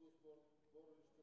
was born, born in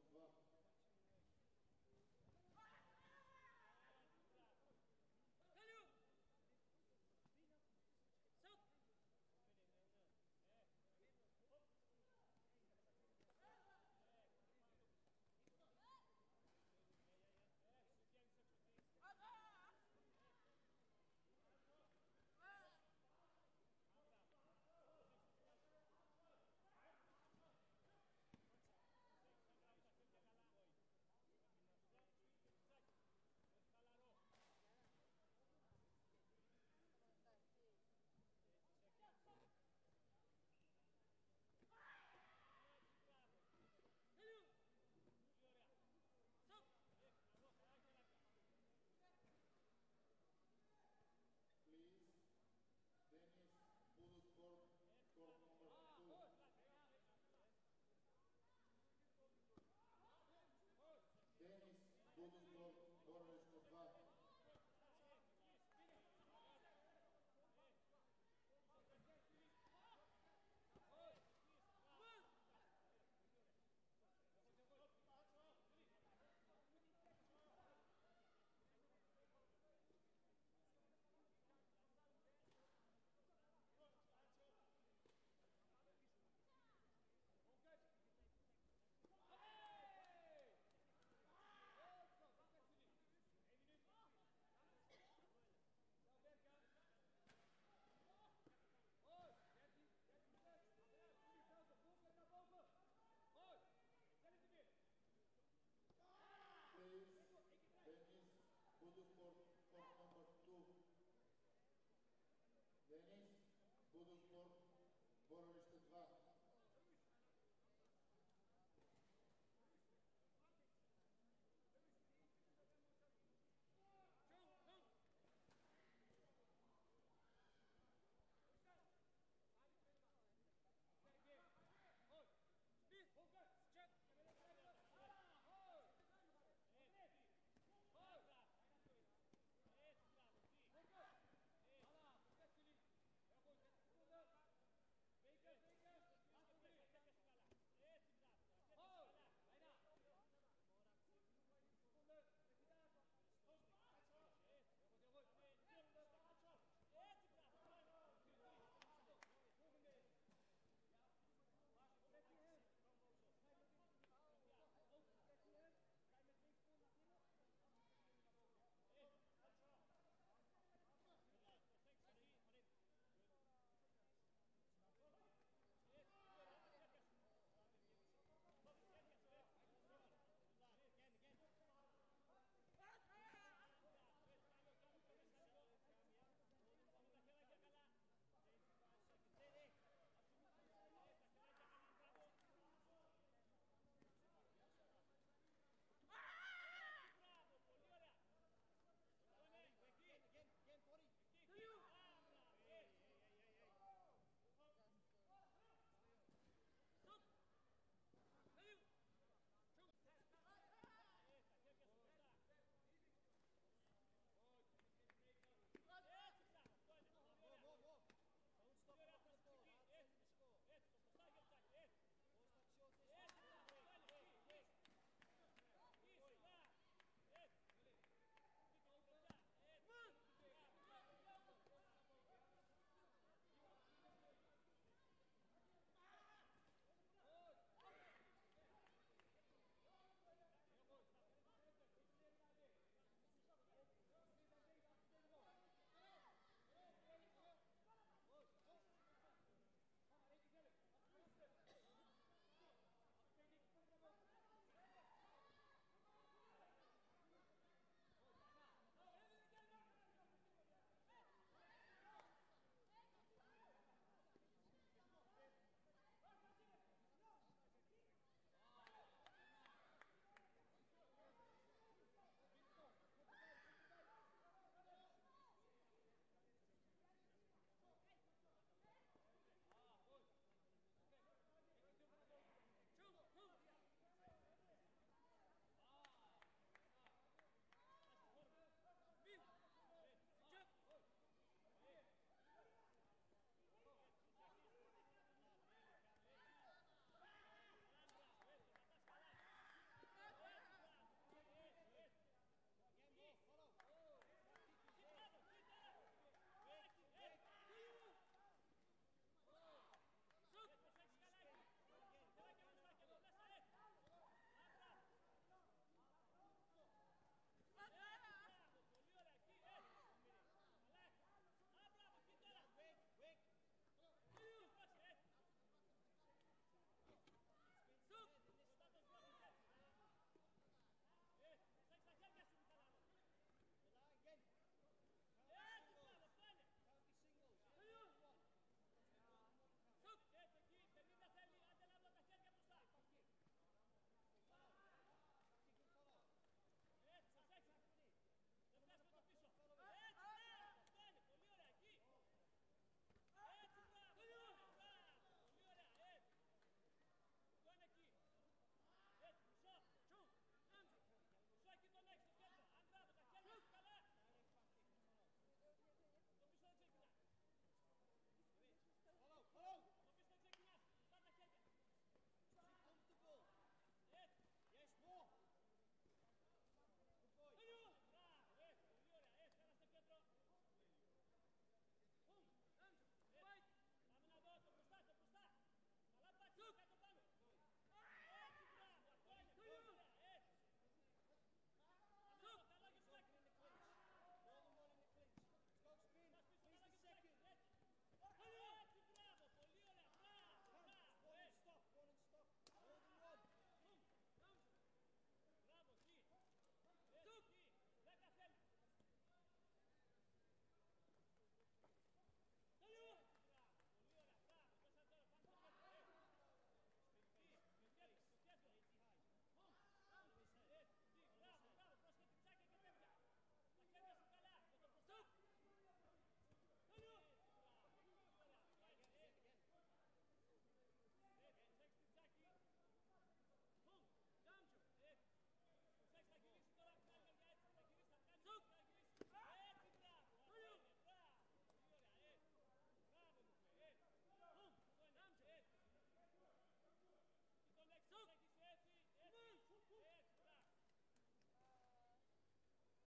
Bozkurt, Board of